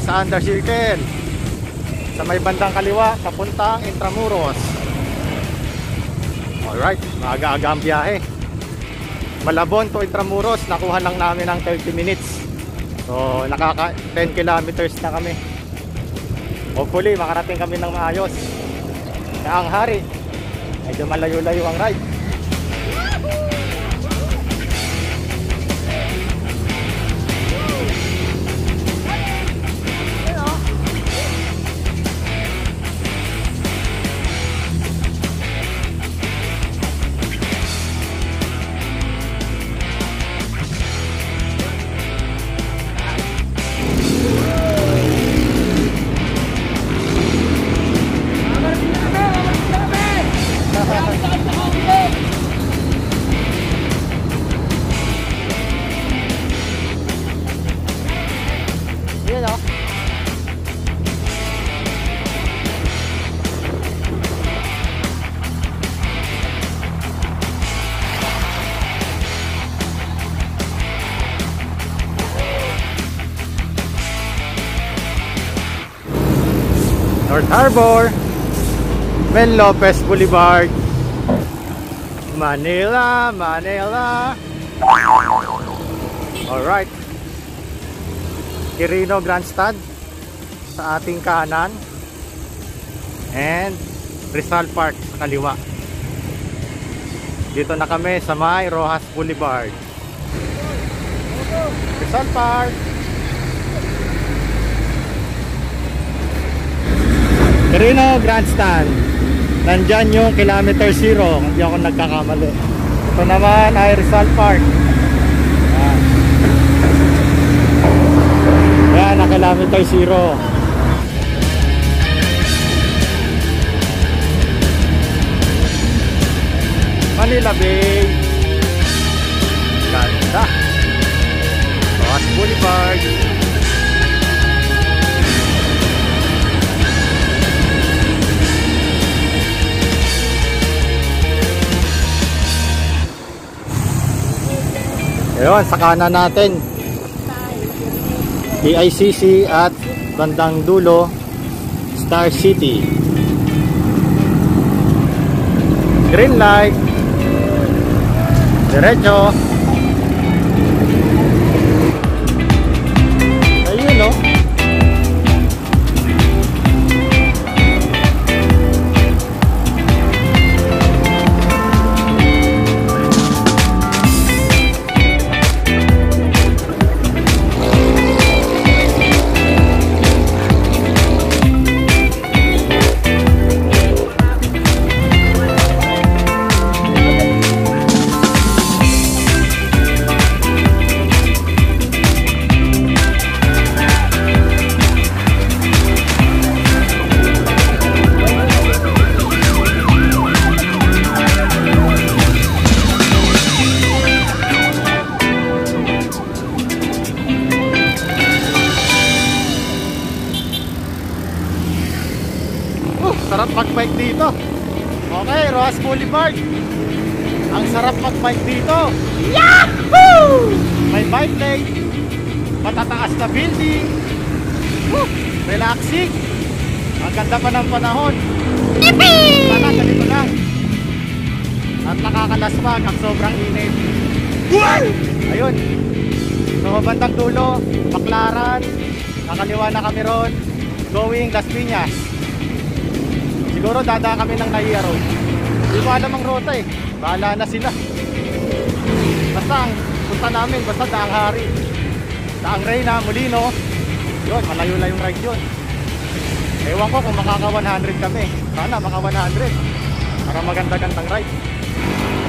kami sa Under Circle. Sa may bandang kaliwa, papuntang Intramuros. Alright, maaga-aga ang biyahe. Malabon to Intramuros, nakuha lang namin ng 30 minutes. So, nakaka 10 kilometers na kami. Hopefully, makarating kami ng maayos. Kaya ang hari, medyo malayo-layo ang ride. Harbor Mel Lopez Boulevard Manila, Manila. Alright Quirino Grandstand sa ating kanan. And Rizal Park sa kaliwa. Dito na kami sa may Rojas Boulevard. Rizal Park Quirino Grandstand nandyan yung kilometer zero hindi ako nagkakamali ito naman ay Rizal Park Yan. Yan, na kilometer zero. Manila Bay. Ganda. Ross Boulevard. Ayun, sa kanan natin. PICC at bandang dulo Star City. Green light. Diretso ganda pa ng panahon. Sana ganito lang. At nakakalaswag ang sobrang init. Ayun. So, bandang dulo, Baklaran. Nakaliwa na kami ron. Going Las Piñas. Siguro dada kami ng Naiya Road. Hindi ko alam ang ruta eh. Bahala na sila. Basta ang punta namin, basta Daang Hari. Daang Reyna, Molino. Yun, malayo-layo yung ride yun. Ewan ko kung makaka 100 kami. Sana maka 100. Para maganda-gandang ride.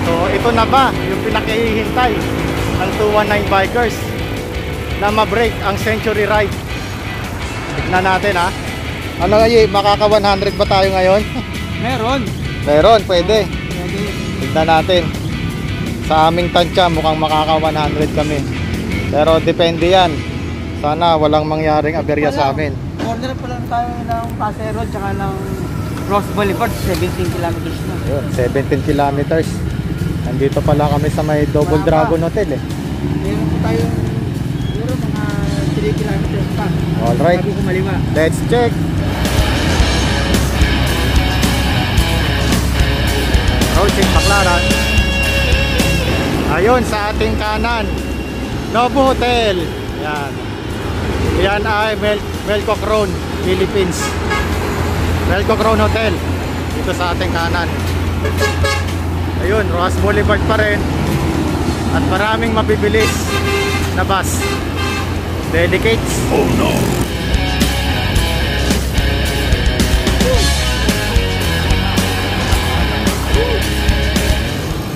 So ito na ba yung pinakihintay ng 219 bikers na ma-break ang Century Ride. Tignan natin ha. Ano ngayon, makaka 100 ba tayo ngayon? Meron. Meron, pwede. Pwede. Tignan natin. Sa aming tansya, mukhang makaka 100 kami. Pero depende yan. Sana walang mangyaring aberya sa amin. Order pa lang tayo ng Pasero tsaka ng Ross Boulevard, 17 kilometers na. Yun, 17 kilometers. Nandito pala kami sa may Double Mahaba. Dragon Hotel eh. Meron po tayo, siguro mga kilometers pa. Alright. Sabi ko maliwa. Let's check. Approaching Baclaran. Ayun, sa ating kanan. Nobu Hotel. Yan. Yan ay Mel Melco Crown, Philippines. Melco Crown Hotel. Dito sa ating kanan. Ayun, Rojas Boulevard pa rin. At maraming mabibilis na bus. Delicates.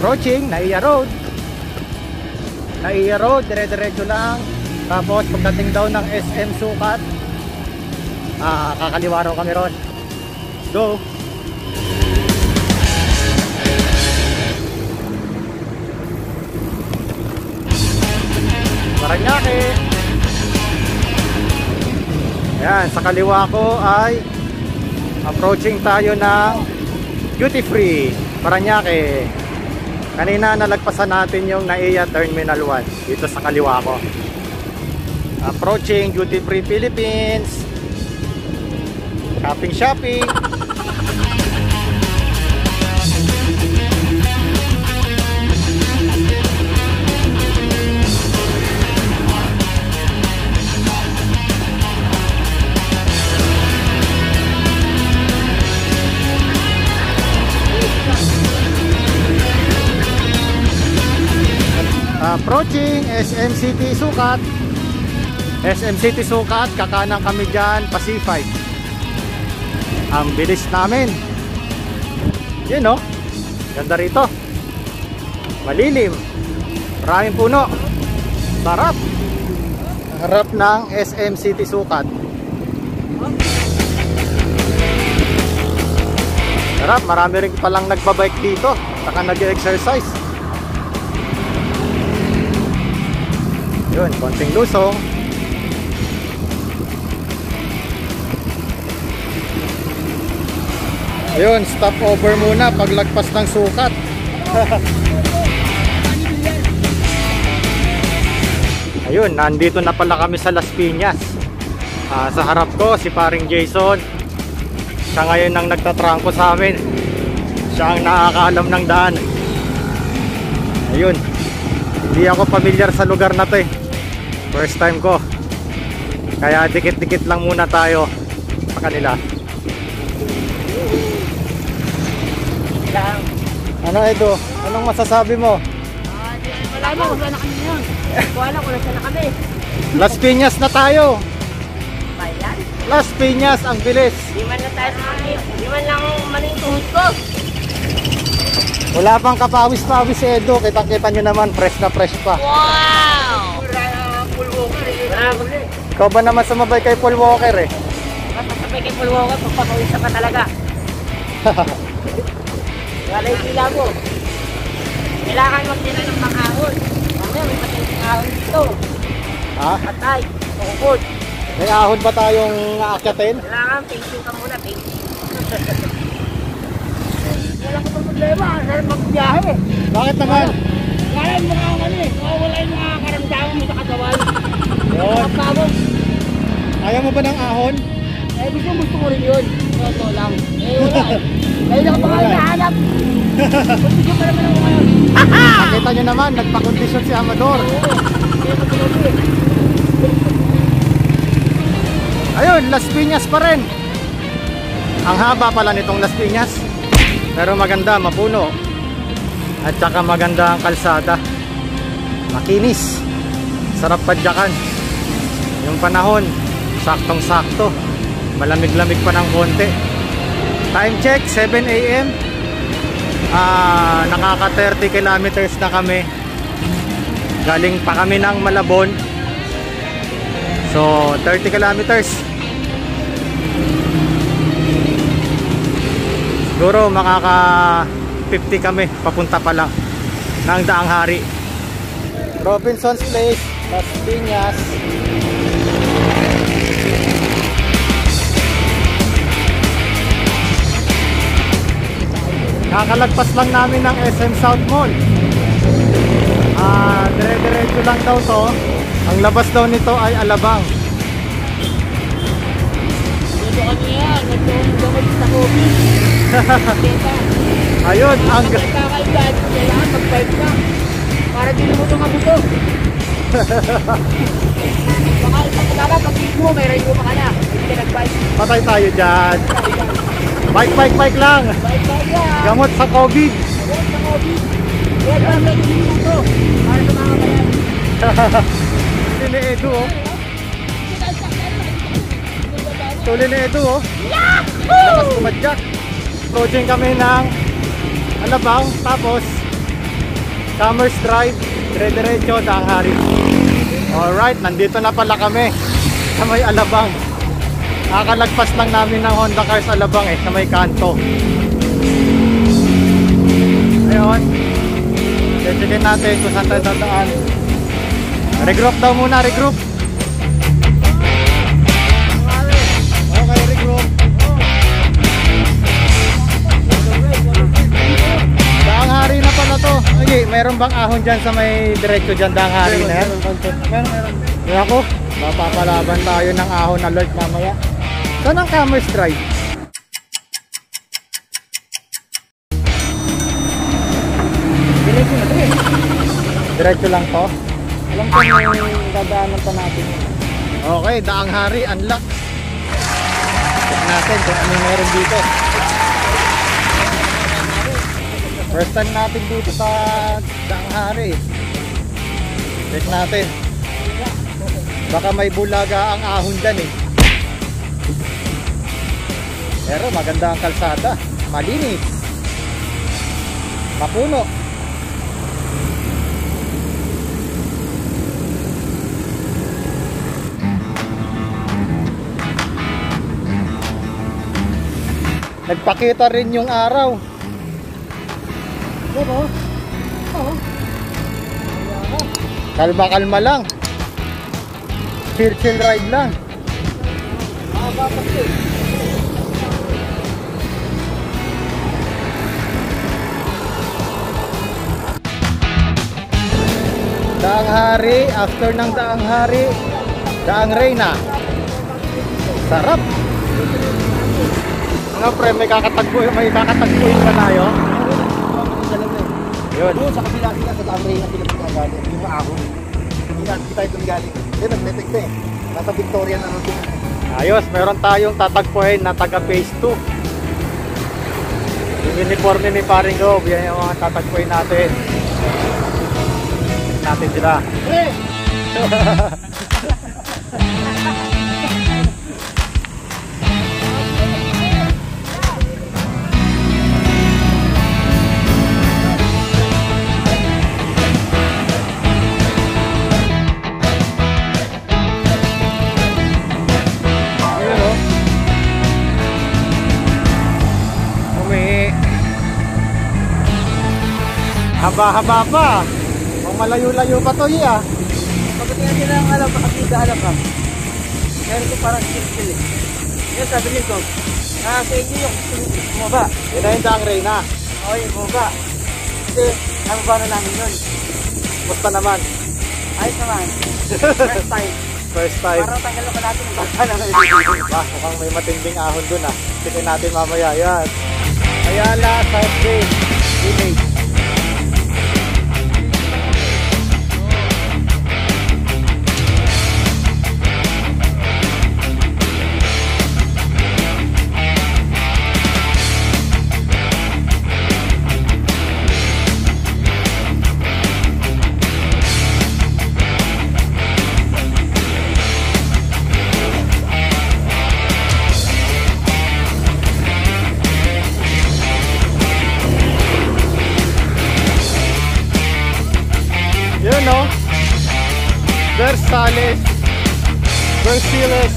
approaching Naiya Road Naiya Road, dire-diretso lang tapos pagdating daw ng SM Sukat ah, kakaliwa raw kami ron. Go! Paranaque! Yan, sa kaliwa ko ay approaching tayo ng duty free. Paranaque. Kanina nalagpasan natin yung NAIA Terminal 1 dito sa kaliwa ko. Approaching Duty Free Philippines. Shopping shopping. Approaching SM City Sukat. SM City Sukat, kakanan kami dyan, Pasify. Ang bilis namin. Yun no? Ganda rito. Malilim. Maraming puno. Sarap. Harap ng SM City Sukat. Sarap, marami rin palang nagbabike dito. Saka nag-exercise. Yun, konting lusong. Ayun, stop over muna paglagpas ng sukat. Ayun, nandito na pala kami sa Las Piñas. Ah, sa harap ko si paring Jason. Siya ngayon ang nagtatrangko sa amin. Siya ang nakakaalam ng daan. Ayun. Hindi ako familiar sa lugar na to eh. First time ko. Kaya dikit-dikit lang muna tayo sa kanila. Ano Edo? Anong masasabi mo? Wala mo, wala na kami yun. Wala ko na na kami. Las Piñas na tayo. Bayan. Las Piñas, ang bilis. Di man na tayo sumakit. Di man lang maling tuhod ko. Wala pang kapawis-pawis si Edo. Kitang-kita nyo naman, fresh na fresh pa. Wow! Eh. Wala ko. Ikaw ba naman sumabay kay Paul Walker eh? Masasabay kay full walker, pagpapawisa ka talaga. Wala yung pila mo. Kailangan magtira ng pangahon. Mamaya may patay ng ahon dito. ha? Patay. Tukod. May ahon ba tayong aakyatin? Kailangan painting ka muna, painting. Wala ko pang problema. Sarap magbiyahe. Bakit naman? Mo nga ako ano eh. Mawala yung mga karamdaman mo sa katawan. Yun. Ayaw mo ba ng ahon? Eh, gusto gusto ko rin yun. Totoo lang. Eh, wala. Ngayon ako pa kayo nahanap. Gusto pa naman ako ngayon. Nakita nyo naman, nagpa-condition si Amador. Ayun, Las Piñas pa rin. Ang haba pala nitong Las Piñas. Pero maganda, mapuno. At saka maganda ang kalsada. Makinis. Sarap padyakan. Yung panahon, saktong-sakto. Malamig-lamig pa ng konti. Time check, 7 a.m. Ah, nakaka 30 kilometers na kami. Galing pa kami ng Malabon. So, 30 kilometers. Siguro makaka 50 kami papunta pa lang ng Daang Hari. Robinson's Place, Las Piñas. kakalagpas lang namin ng SM South Mall. Ah, dire-diretso lang daw to. Ang labas daw nito ay Alabang. Dito kami ano yan nagtunog ako sa ayun ang kakaibahan ko kailangan mag-fight ka. Para din mo itong abuto baka dapat pag-ibig mo may rayo ka na. Patay tayo dyan. Bike, bike, bike lang. Bike. Gamot sa COVID. Huwag sa COVID. Kaya lang lang yung ito. Para sa mga bayan. Ni Edu oh. Tuli ni Edu oh. Lakas kumadyak. Approaching kami ng Alabang. Tapos Commerce Drive. Dire-diretso Daang Hari. Alright, nandito na pala kami sa may Alabang. Nakakalagpas lang namin ng Honda Cars Alabang eh, sa may kanto. Ayun. Checkin natin kung saan tayo dadaan. Regroup daw muna, regroup. Na to. Okay, meron bang ahon dyan sa may diretso dyan, daang hari na yan? Meron, meron. Kaya ako, mapapalaban tayo ng ahon alert mamaya. Saan ang Commerce Drive? Diretso na eh. Diretso lang to? Alam ko may dadaanan pa natin. Okay, daang hari, unlock. Check natin kung ano yung meron dito. First time natin dito sa daang hari. Check natin. Baka may bulaga ang ahon dyan eh. Pero maganda ang kalsada. Malinis. Mapuno. Nagpakita rin yung araw. Diba? Oo. Kalma-kalma lang. Chill-chill ride lang. Mahaba pa Daang hari, after ng daang hari, daang reyna. Sarap. Ano pre, may kakatagpo, may kakatagpuin pa tayo. Yun. Doon sa kabila sila sa tamay na sila pinagaling. Yung maahon. Hindi na hindi tayo doon galing. Hindi, nagnetek na eh. Nasa Victoria na natin. Ayos, meron tayong tatagpuin na taga phase 2. Yung uniforme ni Paring Gob, yan yung mga tatagpuin natin. Natin sila. Haba-haba pa. Malayo-layo pa to iya. Pagdating natin ng alam, makakita alam ka. Meron ko parang skill eh. Yan sabi niyo ko, ah, sa inyo yung bumaba. Yun na yung daang Reyna. Oo, yung bumaba. Kasi, nababa na namin yun. Musta naman? Ayos naman. First time. First time. Parang tanggal na pa natin yung baka na Ba, mukhang may matinding ahon dun ah. Tingnan natin mamaya. Yan. Ayala, South Bay. Village. Versiles.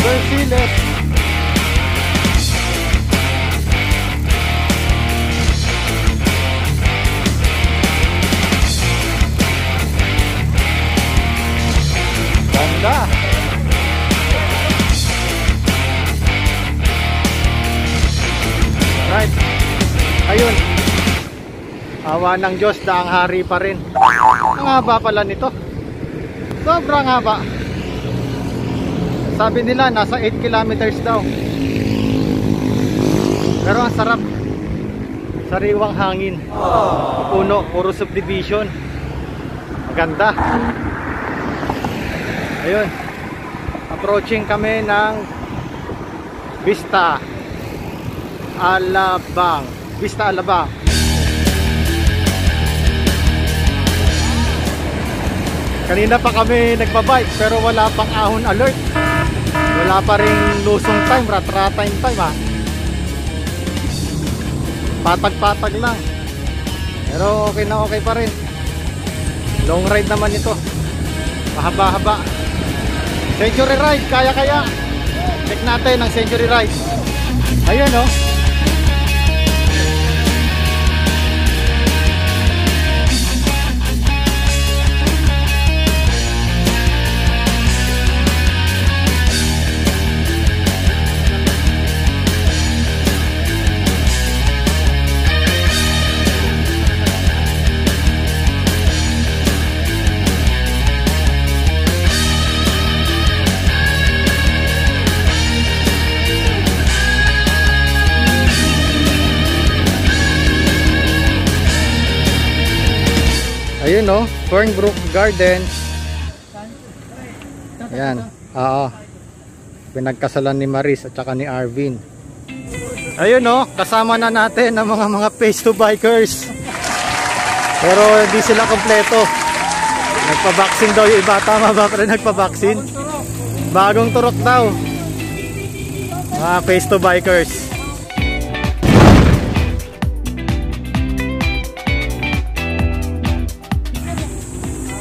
Versiles. Ganda. Right. Ayun. Awa ng Diyos, daang hari pa rin. Ang haba pala nito. Sobrang haba. Sabi nila nasa 8 kilometers daw. Pero ang sarap. Sariwang hangin. Puno, puro subdivision. Maganda. Ayun. Approaching kami ng Vista Alabang. Vista Alabang. Kanina pa kami nagbabike pero wala pang ahon alert. Wala pa rin lusong time, rat-ratime time ha. Patag-patag lang. Pero okay na okay pa rin. Long ride naman ito. Mahaba-haba. Century ride, kaya-kaya. Check natin ang century ride. Ayun oh. Fernbrook Gardens. Ayan, oo. Pinagkasalan ni Maris at saka ni Arvin. Ayun no, kasama na natin ang mga mga face to bikers. Pero hindi sila kompleto. Nagpa-vaccine daw yung iba. Tama ba pre nagpa-vaccine? Bagong turok daw. Mga face to bikers.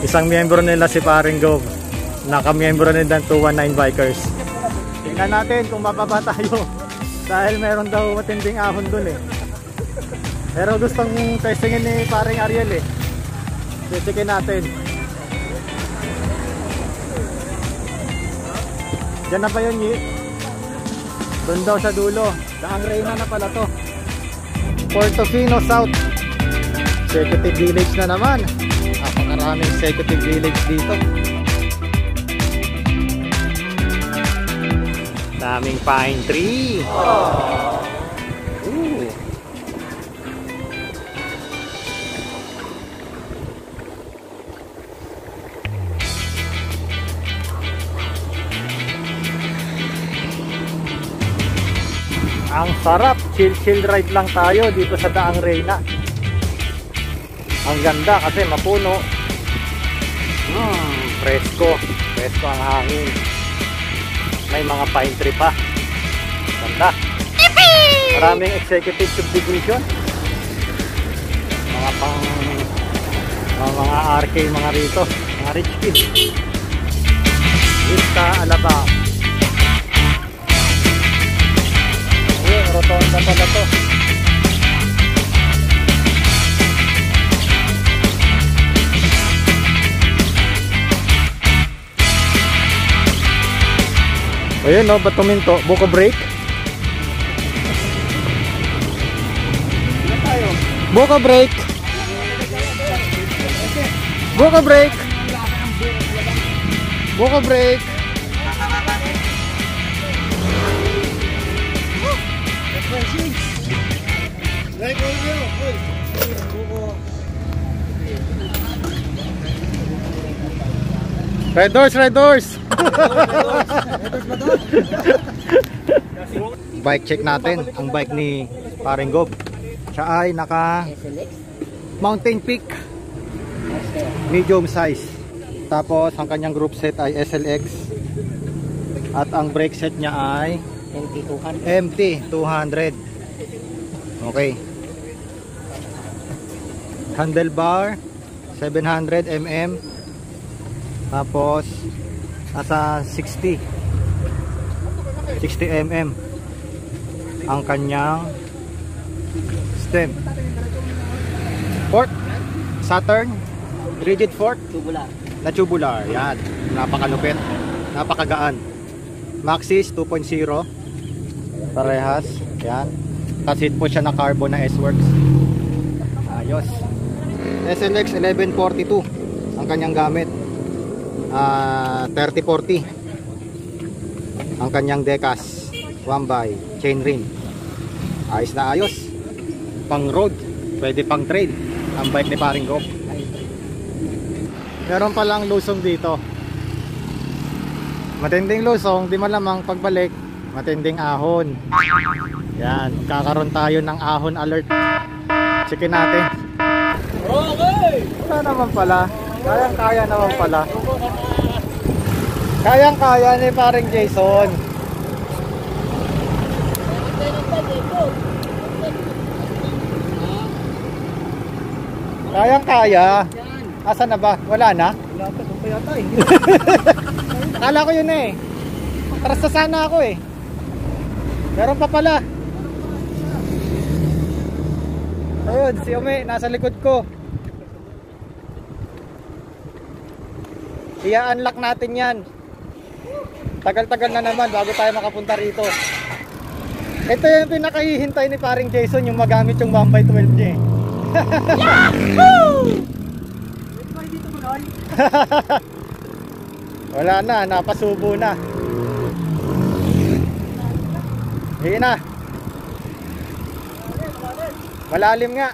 Isang miyembro nila si Paring Gov. Naka-miyembro nila ng 219 Bikers. Tingnan natin kung mababa tayo. Dahil meron daw matinding ahon dun eh. Pero gustong testingin ni Paring Ariel eh. Testingin natin. Diyan na pa yun, Yi. Doon daw sa dulo. Daang Reyna na pala to. Portofino South. Executive Village na naman. Napakaraming executive village dito. Daming pine tree. Ooh. Ang sarap, chill chill ride lang tayo dito sa Daang Reyna. Ang ganda kasi mapuno. Hmm, presko. Presko ang hangin. May mga pine tree pa. Ganda. Maraming executive subdivision. Mga pang mga, mga RK mga rito. Mga rich kids. Vista Alaba. Ayun, rotonda pala to. Ayun no, ba't tuminto? Buko break? Buko break! Buko break! Buko break! Red doors, red doors! bike check natin ang bike ni Paring Gob. Siya ay naka? Mountain Peak. Medium size. Tapos ang kanyang group set ay SLX at ang brake set niya ay NT200. MT 200 okay. Handlebar 700 mm tapos nasa 60 60 mm ang kanyang stem. Fork. Saturn. Rigid fork. Tubular. na tubular. Yan. Napakalupit napakagaan. Maxis 2.0 parehas. Yan. Kasit po siya na carbon na S-Works. Ayos. SLX 1142 ang kanyang gamit ah 3040 ang kanyang dekas. Wambay, chain ring. Ayos na ayos. Pang road, pwede pang trade. Ang bike ni paring Gop. Meron palang lusong dito. Matinding lusong, di malamang pagbalik, matinding ahon. Yan, kakaroon tayo ng ahon alert. Checkin natin. Okay! Wala naman pala. Kayang-kaya naman pala. Kayang-kaya ni paring Jason. Kayang-kaya. Asan na ba? Wala na? Wala pa, doon pa yata eh. Akala ko yun eh. Atras na sana ako eh. Meron pa pala. Ayun, si Ome, nasa likod ko. Ia-unlock natin yan. Tagal-tagal na naman bago tayo makapunta rito. Ito yung pinakahihintay ni paring Jason yung magamit yung 1x12 niya eh. Loy. Wala na, napasubo na. Hindi na. Malalim nga.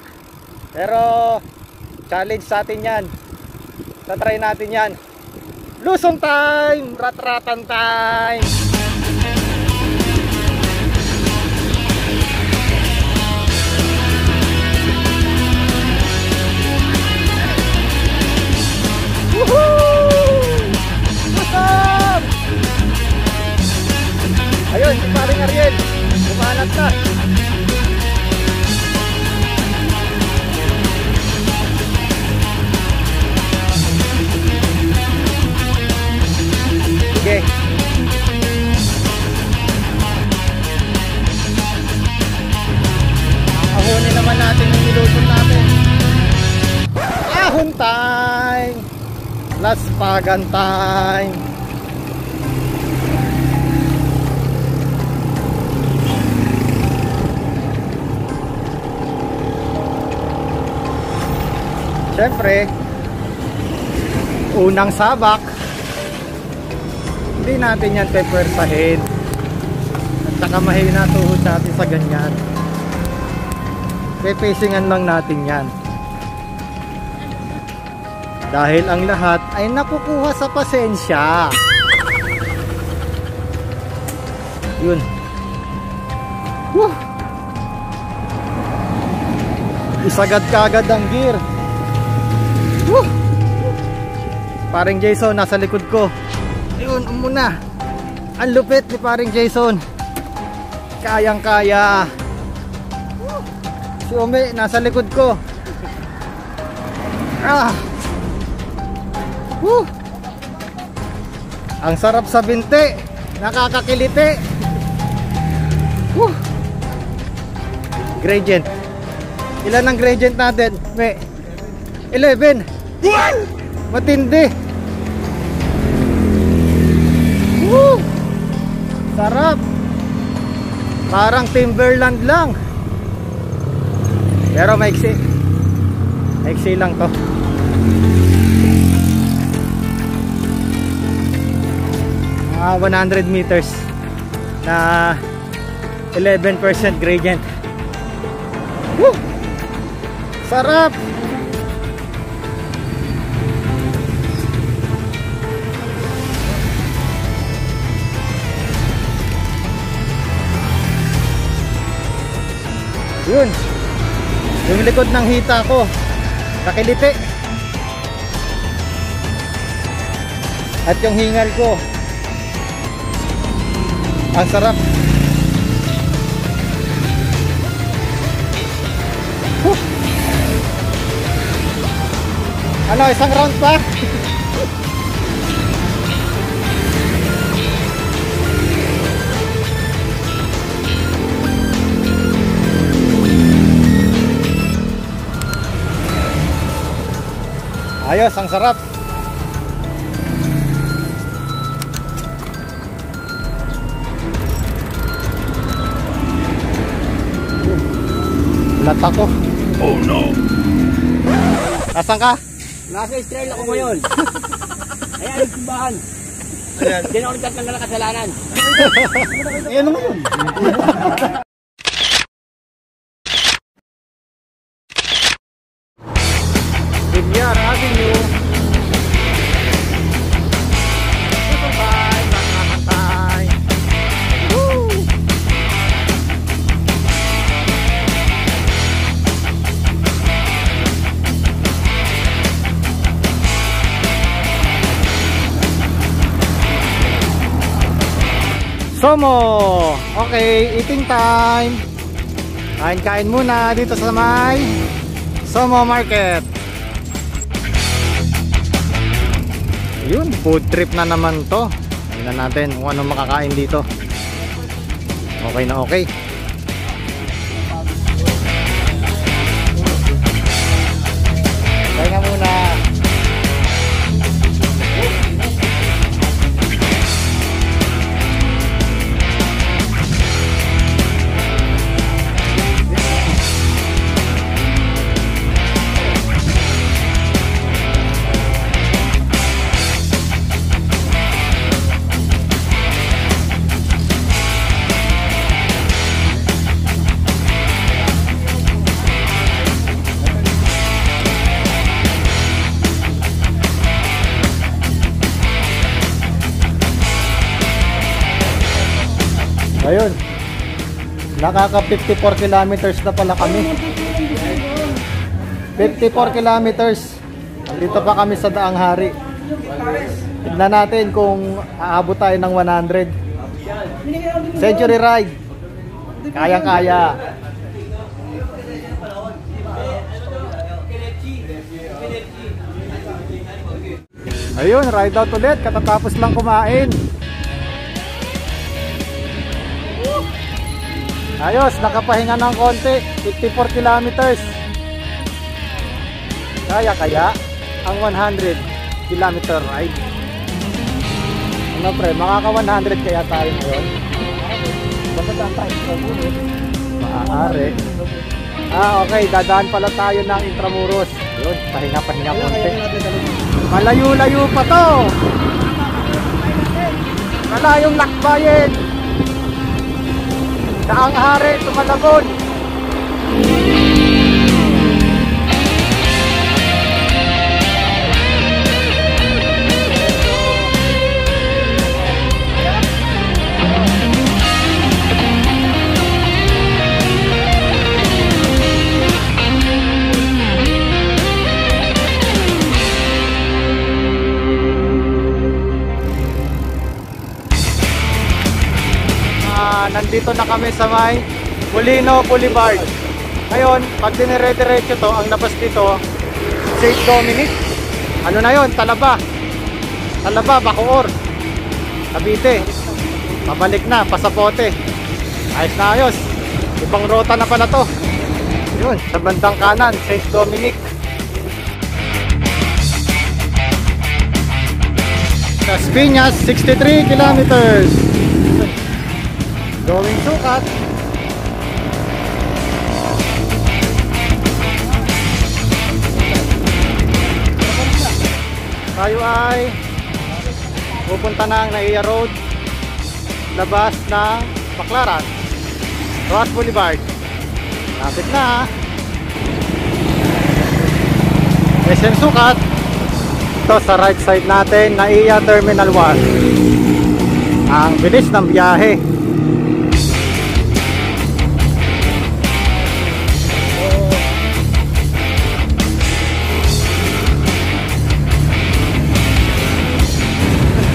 Pero challenge sa atin 'yan. Tatry natin 'yan. Lusong time, ratratan time. Ayun, si paring Ariel. Bumanat na. Sige. Ahonin naman natin yung nilusun natin. Ahon time! Last pagan time! Siyempre, unang sabak, hindi natin yan pepwersahin. At saka mahina tuhod natin sa ganyan. Pepesingan lang natin yan. Dahil ang lahat ay nakukuha sa pasensya. Yun. Woo! Isagad kagad ang gear. Woo! Paring Jason nasa likod ko. Ayun, muna. Ang lupit ni paring Jason. Kayang kaya. Si Ome nasa likod ko. Ah! Woo! Ang sarap sa binti. Nakakakiliti. Woo! Gradient. Ilan ang gradient natin? May 11. Matindi. Sarap. Parang Timberland lang. Pero maiksi. Maiksi lang to. Mga 100 meters na 11% gradient. Woo! Sarap! Yun. Yung likod ng hita ko. Nakiliti. At yung hingal ko. Ang sarap. Huh. Ano, isang round pa? Ayos, ang sarap. Lata ko. Oh no. Asan ka? Nasa Israel ako ngayon. Ayan, ang simbahan. Hindi na ako nagtatanggal ng kasalanan. Eh, ano ngayon? Somo! Okay, eating time! Kain-kain muna dito sa may Somo Market. Yun, food trip na naman to. Tingnan natin kung ano makakain dito. Okay na okay. Nakaka 54 kilometers na pala kami. 54 kilometers. Dito pa kami sa Daang Hari. Tignan natin kung aabot tayo ng 100. Century ride. Kayang-kaya. Ayun, ride out ulit. Katatapos lang kumain. Ayos, nakapahinga ng konti. 54 kilometers. Kaya kaya ang 100 kilometer ride. Ano pre, makaka 100 kaya tayo ngayon? Basta daan tayo sa. Maaari. Ah, okay. Dadaan pala tayo ng Intramuros. Yun, pahinga-pahinga konti. Malayo-layo pa to. Malayong lakbayin. Daang hari, tumalabon. Nandito na kami sa may Molino Boulevard. Ngayon, pag dinire-diretso to, ang labas dito, St. Dominic. Ano na yon? Talaba. Talaba, Bacoor. Cavite. Pabalik na, Pasapote. Ayos na ayos. Ibang rota na pala to. Yun, sa bandang kanan, St. Dominic. Las Piñas, 63 kilometers. Going sukat. Tayo ay pupunta ng Naiya Road labas ng Baclaran. Ross Boulevard. Lapit na. SM Sukat ito sa right side natin Naiya Terminal 1 ang bilis ng biyahe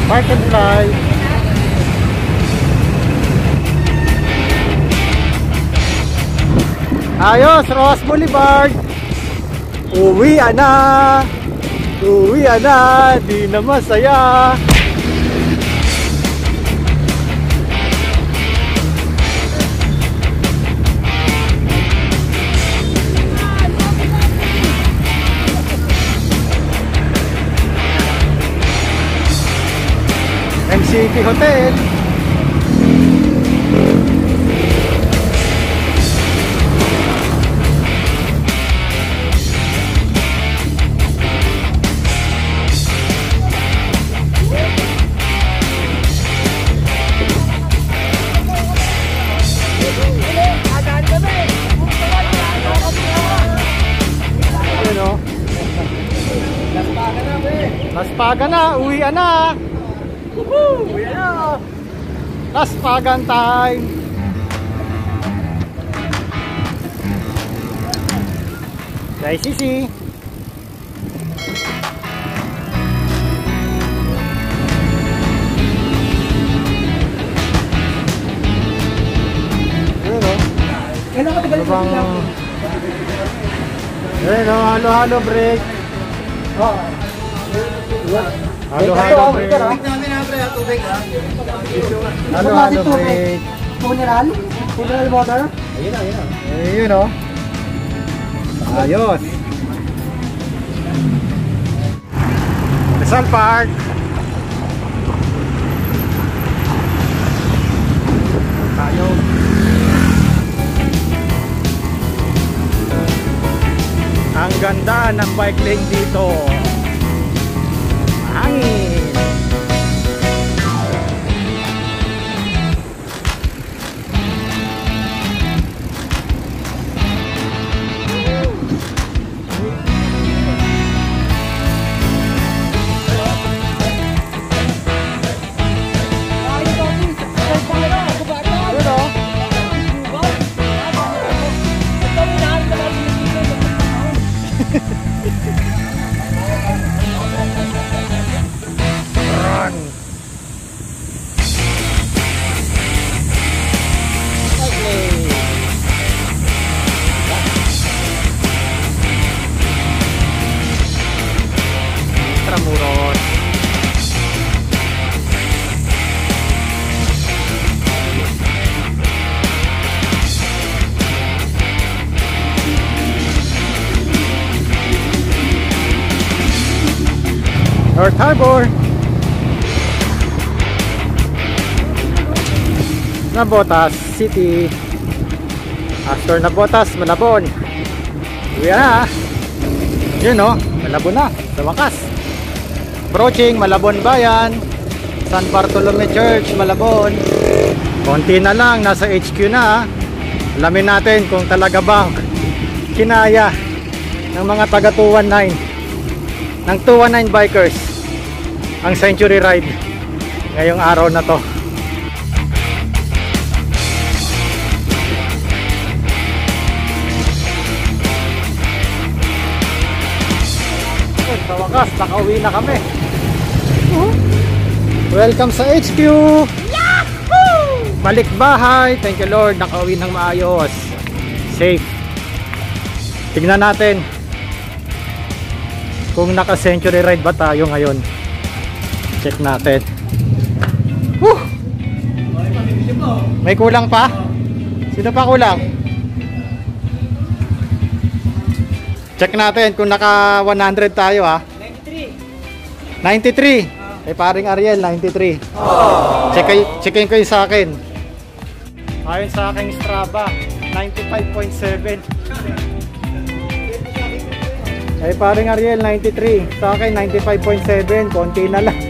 Park and fly. Ayos, Ross Boulevard. Uwi na. Uwi na. Di na masaya. Quezon City Hotel. Oh. Laspagan na, uwi na Laspagan time. Kay Sisi. Kailan ka tagal Ano bang... Ayun o, halo-halo break. Oo. Halo-halo break. namin na pre, tubig ha. Halo-halo break. Funeral? Funeral water? Ayun na, ayun na. Ayun o. Ayos. Rizal Park. Tayo. Ang ganda ng bike lane dito. Hangin. North Harbor. Nabotas City. After Nabotas, Malabon. Uwi na. Yun o, Malabon na. Sa wakas. Approaching Malabon Bayan. San Bartolome Church, Malabon. Konti na lang, nasa HQ na. Alamin natin kung talaga bang kinaya ng mga taga 219 ng 219 bikers ang Century Ride ngayong araw na to. Sa wakas, nakauwi na kami. Welcome sa HQ! Balik bahay! Thank you Lord, nakauwi ng maayos. Safe. Tignan natin kung naka-century ride ba tayo ngayon. Check natin. Whew! May kulang pa? Sino pa kulang? Check natin kung naka 100 tayo ha. 93. 93. Kay paring Ariel, 93. Check, checkin ko sa akin. Ayon sa aking Strava, 95.7. Kay paring Ariel, 93. Sa akin, 95.7. Konti na lang.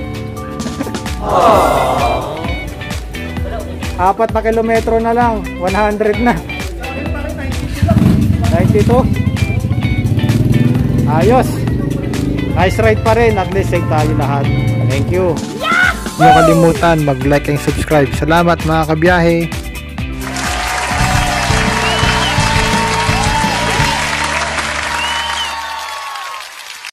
Apat na kilometro na lang. 100 na. 92. Ayos. Nice ride pa rin. At least tayo lahat. Thank you. Huwag kalimutan mag-like and subscribe. Salamat mga kabiyahe.